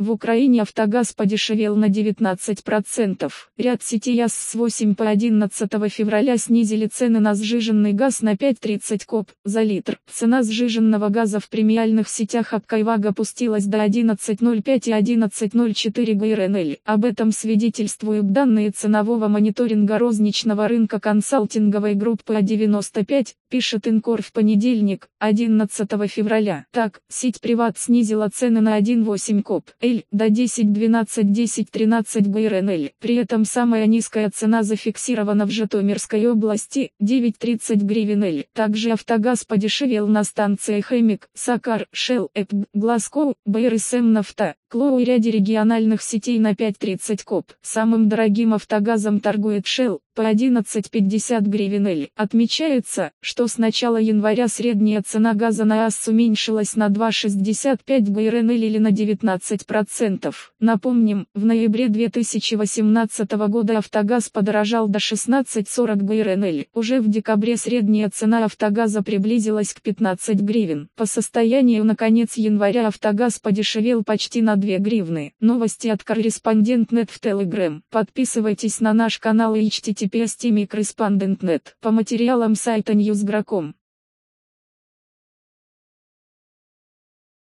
В Украине автогаз подешевел на 19%. Ряд сетей ЯС с 8 по 11 февраля снизили цены на сжиженный газ на 5,30 коп за литр. Цена сжиженного газа в премиальных сетях Аккайваг опустилась до 11,05 и 11,04 ГРНЛ. Об этом свидетельствуют данные ценового мониторинга розничного рынка консалтинговой группы А95, пишет Инкор в понедельник, 11 февраля. Так, сеть Приват снизила цены на 1,8 коп L до 10 12 10 13 ГРНЛ. При этом самая низкая цена зафиксирована в Житомирской области 9,30 гривен L. Также автогаз подешевел на станциях Хемик, Сакар, Шелл, Эп, Глазкоу, БРСМ Нафта, Клоу и ряде региональных сетей на 5,30 коп. Самым дорогим автогазом торгует Shell, по 11,50 гривен L. Отмечается, что с начала января средняя цена газа на АС уменьшилась на 2,65 ГРНЛ или на 19%. Напомним, в ноябре 2018 года автогаз подорожал до 16,40 ГРНЛ. Уже в декабре средняя цена автогаза приблизилась к 15 гривен. По состоянию на конец января автогаз подешевел почти на 2 гривны. Новости от корреспондент.нет в Telegram. Подписывайтесь на наш канал и https корреспондент.нет по материалам сайта Newsgro.com.